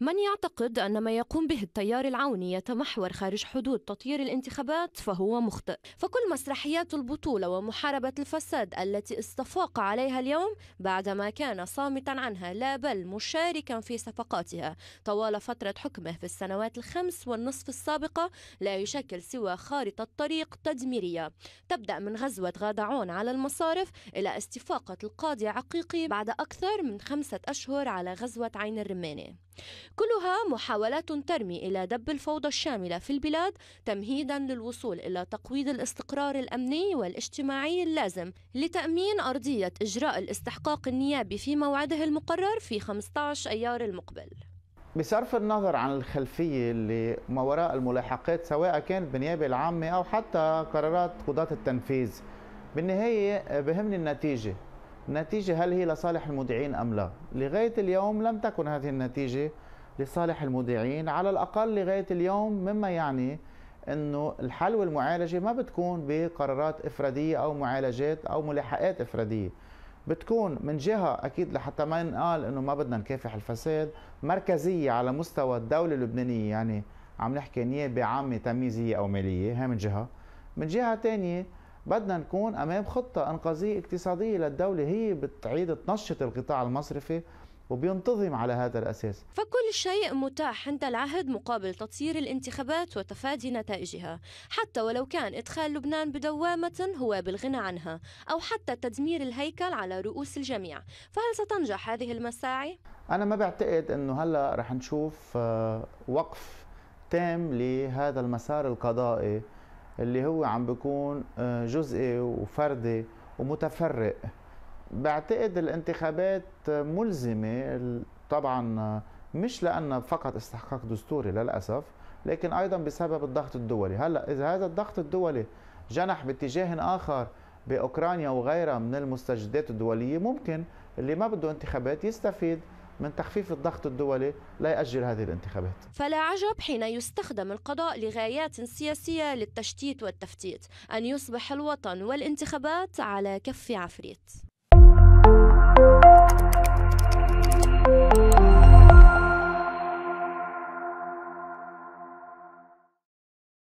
من يعتقد أن ما يقوم به التيار العوني يتمحور خارج حدود تطيير الانتخابات فهو مخطئ. فكل مسرحيات البطولة ومحاربة الفساد التي استفاق عليها اليوم بعدما كان صامتا عنها لا بل مشاركا في صفقاتها. طوال فترة حكمه في السنوات الخمس والنصف السابقة لا يشكل سوى خارطة طريق تدميرية. تبدأ من غزوة غادعون على المصارف إلى استفاقة القاضي عقيقي بعد أكثر من خمسة أشهر على غزوة عين الرمانة كلها محاولات ترمي إلى دب الفوضى الشاملة في البلاد تمهيدا للوصول إلى تقويض الاستقرار الأمني والاجتماعي اللازم لتأمين أرضية إجراء الاستحقاق النيابي في موعده المقرر في 15 أيار المقبل. بصرف النظر عن الخلفية اللي ما وراء الملاحقات سواء كانت بالنيابة العامة أو حتى قرارات قضاة التنفيذ بالنهاية بهمني النتيجة. النتيجة هل هي لصالح المودعين أم لا؟ لغاية اليوم لم تكن هذه النتيجة. لصالح المودعين على الأقل لغاية اليوم مما يعني أنه الحل والمعالجة ما بتكون بقرارات إفرادية أو معالجات أو ملاحقات إفرادية. بتكون من جهة أكيد لحتى ما نقال أنه ما بدنا نكافح الفساد مركزية على مستوى الدولة اللبنانية يعني عم نحكي نيابة عامة تمييزية أو مالية هي من جهة. من جهة تانية بدنا نكون أمام خطة إنقاذية اقتصادية للدولة هي بتعيد تنشط القطاع المصرفي وبينتظم على هذا الأساس. فكل شيء متاح عند العهد مقابل تطيير الانتخابات وتفادي نتائجها. حتى ولو كان إدخال لبنان بدوامة هو بالغنى عنها أو حتى تدمير الهيكل على رؤوس الجميع. فهل ستنجح هذه المساعي؟ أنا ما بعتقد إنه هلأ رح نشوف آه، وقف تام لهذا المسار القضائي اللي هو عم بيكون آه، جزئي وفردي ومتفرق. بعتقد الانتخابات ملزمة طبعا مش لأنها فقط استحقاق دستوري للأسف لكن أيضا بسبب الضغط الدولي. هلأ إذا هذا الضغط الدولي جنح باتجاه آخر بأوكرانيا وغيرها من المستجدات الدولية ممكن اللي ما بده انتخابات يستفيد من تخفيف الضغط الدولي لا يأجل هذه الانتخابات. فلا عجب حين يستخدم القضاء لغايات سياسية للتشتيت والتفتيت. أن يصبح الوطن والانتخابات على كف عفريت.